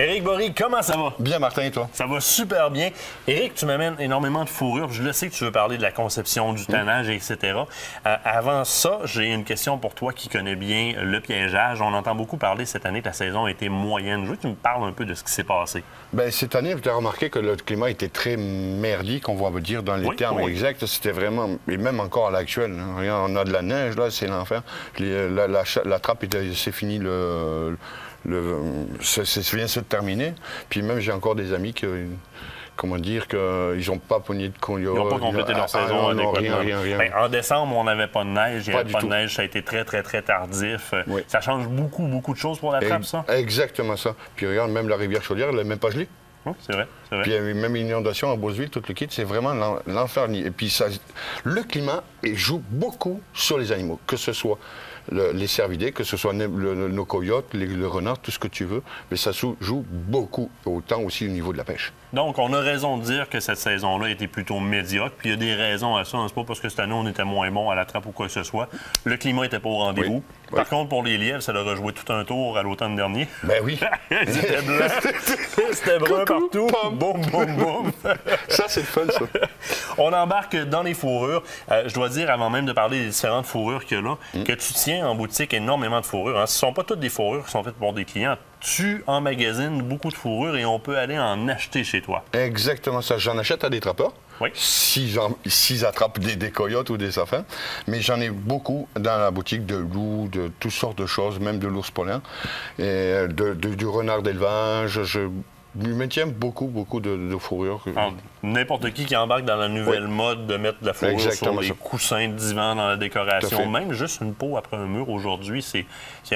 Éric Bory, comment ça va? Bien, Martin, et toi? Ça va super bien. Éric, tu m'amènes énormément de fourrure. Je le sais que tu veux parler de la conception, du tannage, etc. Euh, avant ça, j'ai une question pour toi qui connais bien le piégeage. On entend beaucoup parler cette année que la saison a été moyenne. Je veux que tu me parles un peu de ce qui s'est passé. Bien, cette année, tu as remarqué que le climat était très merdique, on va dire, dans les Oui, termes oui. exacts. C'était vraiment, et même encore à l'actuel. hein. On a de la neige, là, c'est l'enfer. Les- La, la cha- la trappe, était- c'est fini, le, le, ça, ça vient de se terminer. Puis même, j'ai encore des amis qui, comment dire, qu'ils n'ont pas pogné de coyote. Ils n'ont pas complété leur Ah, saison adéquatement. rien, rien. Ben, en décembre, on n'avait pas de neige. Il n'y avait pas de tout. neige. Ça a été très, très, très tardif. Oui. Ça change beaucoup, beaucoup de choses pour la trappe, ça? Exactement ça. Puis regarde, même la rivière Chaudière, elle n'est même pas gelée. Oui, c'est vrai. Puis il y avait même une inondation à Beauceville, tout le kit, c'est vraiment l'en- l'enfer. Et puis ça, le climat joue beaucoup sur les animaux, que ce soit le- les cervidés, que ce soit ne- le- le- nos coyotes, les, le renard, tout ce que tu veux, mais ça joue beaucoup, autant aussi au niveau de la pêche. Donc, on a raison de dire que cette saison-là était plutôt médiocre. Puis il y a des raisons à ça. hein. C'est pas parce que cette année, on était moins bon à la trappe ou quoi que ce soit. Le climat était pas au rendez-vous. Oui. Par Oui. contre, pour les lièvres, ça leur a joué tout un tour à l'automne dernier. Ben oui, C'était blanc. C'était brun partout. Boum, boum, boum. ça c'est le fun ça. On embarque dans les fourrures. Euh, je dois dire, avant même de parler des différentes fourrures qu'il y a là, Mm. que tu tiens en boutique énormément de fourrures. hein. Ce ne sont pas toutes des fourrures qui sont faites pour des clients. Tu emmagasines beaucoup de fourrures et on peut aller en acheter chez toi. Exactement ça. J'en achète à des trappeurs. Oui. S'ils en- s'ils attrapent des, des coyotes ou des affaires. Mais j'en ai beaucoup dans la boutique de loups, de toutes sortes de choses, même de l'ours polaire, et euh, de- de- du renard d'élevage. Je maintiens beaucoup, beaucoup de. Alors, N'importe qui qui embarque dans la nouvelle Oui. mode de mettre de la fourrure Exactement sur les ça. coussins de divan dans la décoration, même juste une peau après un mur aujourd'hui, c'est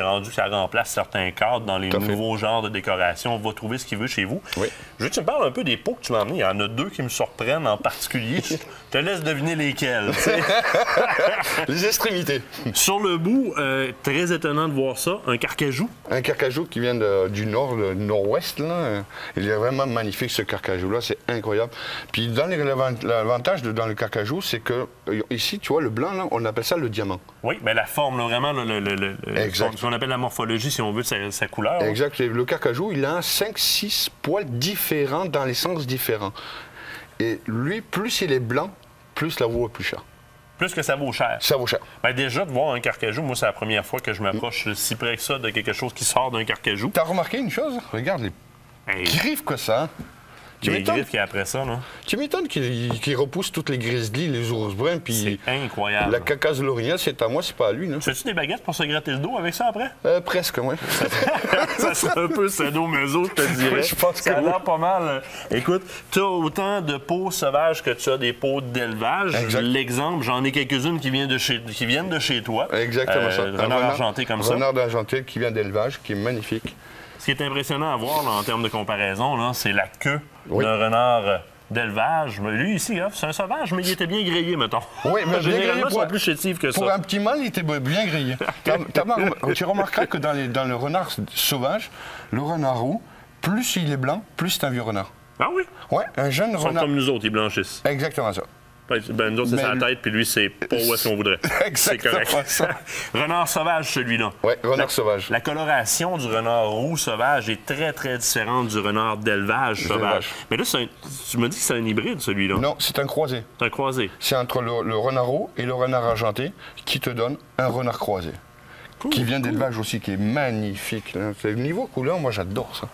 rendu ça remplace certains cadres dans les Tout à fait. nouveaux genres de décoration. On va trouver ce qu'il veut chez vous. Oui. Je veux que tu me parles un peu des pots que tu m'as emmenés. Il y en a deux qui me surprennent en particulier. Je te laisse deviner lesquels. Les extrémités. Sur le bout, euh, très étonnant de voir ça, un carcajou. Un carcajou qui vient de- du nord, le nord-ouest, là. Il est vraiment magnifique, ce carcajou-là. C'est incroyable. Puis, dans l'avantage dans le carcajou, c'est que, euh, ici, tu vois, le blanc, là, on appelle ça le diamant. Oui, bien la forme, là, vraiment, le, le- le- Exact. ce qu'on appelle la morphologie, si on veut, de sa, sa couleur. Exact. Le carcajou, il a 5-6 poils différents dans les sens différents. Et lui, plus il est blanc, plus la vaut est plus cher. Plus que ça vaut cher. Ça vaut cher. Ben déjà, de voir un carcajou, moi, c'est la première fois que je m'approche si près que ça de quelque chose qui sort d'un carcajou. T'as remarqué une chose? Regarde les Hey, griffes que ça? Tu m'étonnes qu'il après ça, là, tu m'étonnes qu'il repousse toutes les grizzlies, les ours bruns, puis c'est incroyable. la cacasse de l'orignal, c'est à moi, c'est pas à lui. Non? Tu Fais-tu des baguettes pour se gratter le dos avec ça après? Euh, presque, oui. ça serait un peu sadomaso, je te dirais. Je pense que ça a oui. l'air pas mal. Écoute, tu as autant de peaux sauvages que tu as des peaux d'élevage. L'exemple, j'en ai quelques-unes qui viennent de chez, qui viennent de chez toi. Exactement Euh, ça. Un Renard argenté comme ça. Renard argenté qui vient d'élevage, qui est magnifique. Ce qui est impressionnant à voir là, en termes de comparaison, c'est la queue Oui. d'un renard euh, d'élevage. Mais Lui, ici, là, c'est un sauvage, mais il était bien grillé, mettons. Oui, mais bien grillé pour- plus chétifs que Pour ça. un petit mâle, il était bien grillé. Mar- tu remarqueras que dans, les- dans le renard sauvage, le renard roux, plus il est blanc, plus c'est un vieux renard. Ah oui? Ouais, un jeune Ils sont renard. comme nous autres, ils blanchissent. Exactement ça. Ben, nous autres, c'est Mais sa tête, puis lui, c'est pas où est-ce qu'on voudrait. C'est Exactement correct. ça. renard sauvage, celui-là. Ouais, renard La- sauvage. La coloration du renard roux sauvage est très, très différente du renard d'élevage sauvage. D'élevage. Mais là, c'est un- tu me dis que c'est un hybride, celui-là. Non, c'est un croisé. C'est un croisé. C'est entre le, le renard roux et le renard argenté qui te donne un renard croisé. qui vient d'élevage aussi, qui est magnifique. C'est le niveau couleur, moi j'adore ça.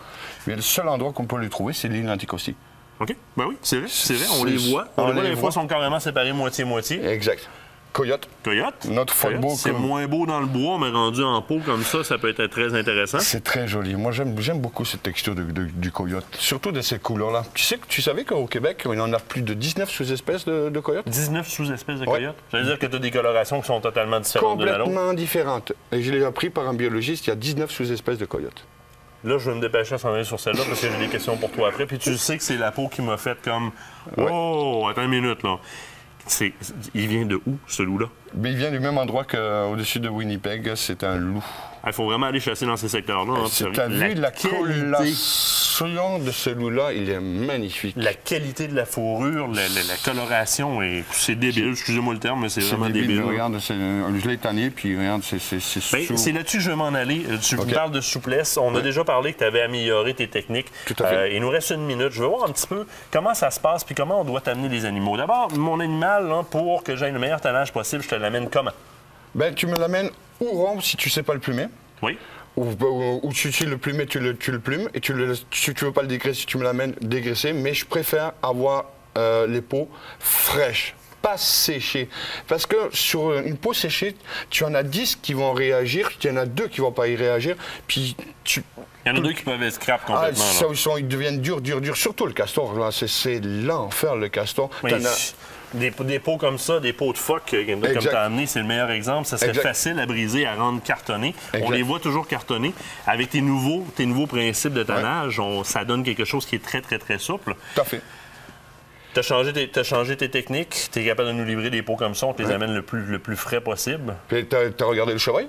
Mais le seul endroit qu'on peut les trouver, c'est l'île Anticosti. OK? Ben oui, c'est vrai. C'est vrai, on les voit. On, on les voit, les fois, sont carrément séparés moitié-moitié. Exact. Coyote. Coyote. Notre Coyote, C'est moins beau dans le bois, mais rendu en peau comme ça, ça peut être très intéressant. C'est très joli. Moi, j'aime beaucoup cette texture de- de- du coyote, surtout de ces couleurs-là. Tu sais tu savais qu'au Québec, il y en a plus de 19 sous-espèces de, de coyotes? 19 sous-espèces de Ouais. coyotes. Ça veut dire que tu as des colorations qui sont totalement différentes de la. Complètement différentes. Et je l'ai appris par un biologiste, il y a 19 sous-espèces de coyotes. Là, je vais me dépêcher à s'en aller sur celle-là parce que j'ai des questions pour toi après. Puis tu sais que c'est la peau qui m'a fait comme Oh, attends une minute là. C'est, il vient de où, ce loup-là? Mais il vient du même endroit qu'au-dessus de Winnipeg, c'est un loup. Il faut vraiment aller chasser dans ces secteurs-là. hein, Tu puis as vu la qualité, coloration de celui-là, il est magnifique. la qualité de la fourrure, la, la- la coloration, c'est débile. Excusez-moi le terme, mais c'est vraiment débile, débile. Regarde, c'est- je l'ai tanné, puis regarde, c'est c'est- c'est Ben, là-dessus que je veux m'en aller. Euh, Tu me OK. parles de souplesse. On a déjà parlé que tu avais amélioré tes techniques. Tout à fait. Euh, il nous reste une minute. Je veux voir un petit peu comment ça se passe puis comment on doit t'amener les animaux. D'abord, mon animal, là, pour que j'aie le meilleur tannage possible, je te l'amène comment? Ben, tu me l'amènes ou rond si tu sais pas le plumer. Oui. Ou, ou- ou tu sais le plumer, tu le, tu le plumes. Et tu le, si tu veux pas le dégraisser, tu me l'amènes dégraissé. Mais je préfère avoir euh, les peaux fraîches, pas séchées. Parce que sur une peau séchée, tu en as 10 qui vont réagir, il y en a deux qui vont pas y réagir. Puis tu. Il y en a deux qui peuvent être scrap Ah, complètement. ça, là. ils, sont- ils deviennent durs, durs, durs. Surtout le castor, là, c'est- l'enfer, le castor. Oui, as- des, des pots comme ça, des pots de phoque, euh, comme tu as amené, c'est le meilleur exemple. Ça serait Exact. facile à briser, à rendre cartonné. On les voit toujours cartonnés. Avec tes nouveaux, tes nouveaux principes de tannage, on- ça donne quelque chose qui est très, très, très souple. Tout à fait. Tu as changé, tes- t'as changé tes techniques, tu es capable de nous livrer des pots comme ça, on te les amène le plus, le plus frais possible? Puis t'as as regardé le chevreuil?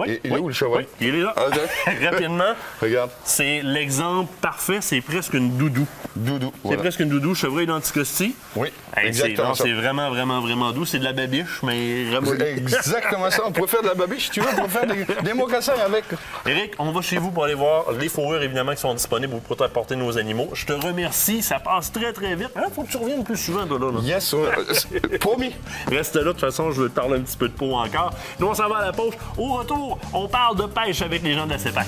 Oui, oui. Il- il est oui, où, le chevreuil? oui, il est là. Ah. Rapidement, Regarde, c'est l'exemple parfait, c'est presque une doudou. doudou. C'est presque une doudou, chevreuil d'anticosti. Oui, Hey, exactement c'est vraiment, vraiment, vraiment doux. C'est de la babiche, mais ramolli. Exactement ça. On pourrait faire de la babiche si tu veux. On pourrait faire des, des mocassins avec. Eric, on va chez vous pour aller voir les fourrures, évidemment, qui sont disponibles pour transporter nos animaux. Je te remercie, ça passe très, très vite. Il faut que tu reviennes plus souvent, toi, là. là. Yes, promis. Reste là, de toute façon, je veux te parler un petit peu de peau encore. Nous, on s'en va à la poche. Au retour, on parle de pêche avec les gens de la CEPAC.